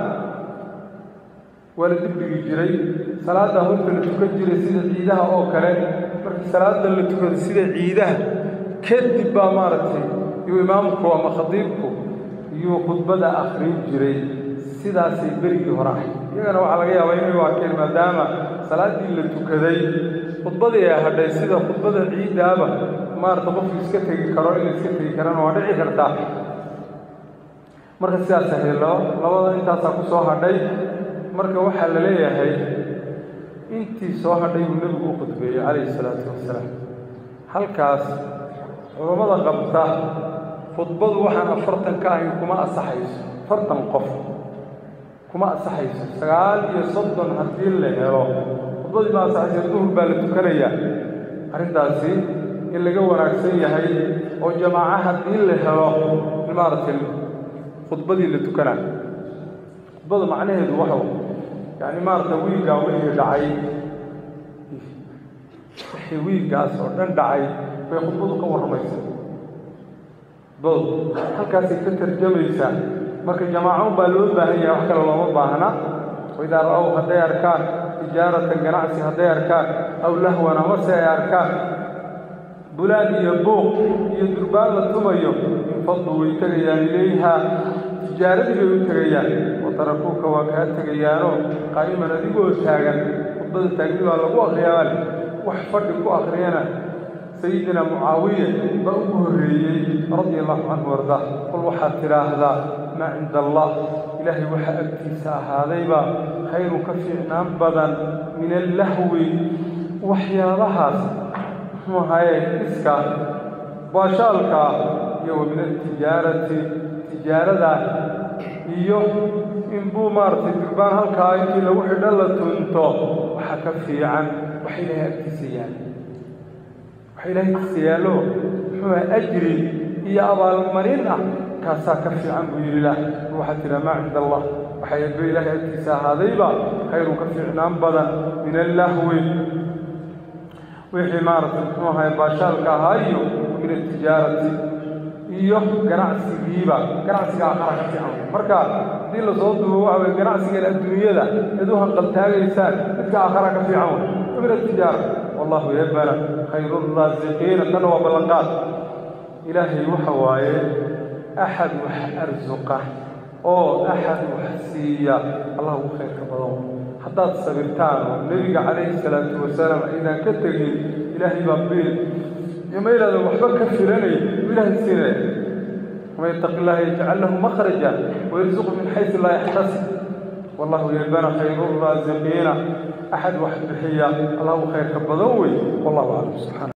S1: la tukan jiray sida ciidaha oo kale markii salaadda la tukado sida ciidaha kadib baa maaragtay iyuu imaamku ama khadiibku iyuu khudbada akhrin jiray sidaasay berigii hore ahay iyagana waxaa laga yaabaa inay u arkeen maadaama salaaddii la tukaday khudbadii ay hadhay sida khudbada ciiddaaba maarata qofku iska tegi karo inay iska tegi karaan waa dhici kartaa marka sidaas ahay laba labada intaasaa ku soo hadhay marka waxaa la leeyahay intii soo hadhay buu nebigu u khudbeeyey calayhi salaatu wasalaam. Halkaas culammada qabta khudbadu waxaan afartan ka ahayn kuma asaxayso afartan qof. Kuma asaxayso sagaal iyo soddon haddii la helo. Khudbadii ma asaxayso duhur baa la tukanayaa. Arrintaasi in laga wanaagsan yahay oo jamaaco haddii la helo in maaragtay khudbadii la tukanaa. Khudbada macnaheedu waxau yacni maaragtay wiiggaa wixii dhacay. Wixii wiiggaas oo dhan dhacay bay khudbadu ka warramaysaa khudbadu halkaasay ka tarjamaysaa marka jamaaco baa loo baahan yahay wax kale looma baahna. Waidaa ra'ow hadday arkaan tijaaratan ganacsi hadday arkaan aw lahwan amase ay arkaan bulaan iyo buuq iyo durbaan la tumayo infaduu way tegayaan ilayhaa tijaaradii bay u tegayaan تركوك وكاتك يارو قائما نديقو ساقن قبضة تنبيو على قوة وحفرد قوة غيانا سيدنا معاوية بأمه الرجي رضي الله عنه وأرضاه قل وحا تراه ما عند الله إلهي وحا ابتساء هذيبا خير كفي نام بدن من اللهو. وحيا لحظ وهاي إسكا باشالكا يوم من التجارة تجارة ذا يوم inbuu maaragtay durbaan halkaa intii lagu xidho la tunto waxaa ka fiican waxa ilaahay agtiisa yaalla waxa ilaahay agtiisa yaallo muxuu aha ajri iyo abaalmarin ah kaasaa ka fiican buu yidhi lah waxaad tidhaa maa cinda allah waxay eebbe ilaahay agtiisa ahaadayba khayrun ka fiicnaan badan min allahwi wixii maaragtay muxuu ahay baashaalka ahaa iyo min altijaarati iyo ganacsigiiba ganacsiga aqara ka fiican marka haddii lasoo duubo waxa weye ganacsigan adduunyada cid u hanqaltaagaysaan midka aakhara ka fiican wey min altijaara wallahu yabana khayru raasiqiina kana waa ballanqaad ilaahay waxa waaye axad wax arsuqa oo axad wax siiya allah ugu khayrka badan haddaad sabirtaan oo nebiga calayhi salaatu wasalaam aydaan ka tegin ilaahay baa biil يوم إلى المحبك السلاني وإله السلاني ومن يتق الله يجعل له مخرجا ويرزق من حيث لا يحتسب. والله يلبنا خير الرازقين. أحد واحد بحيا. الله خير كبضوي والله أعلم. سبحانه.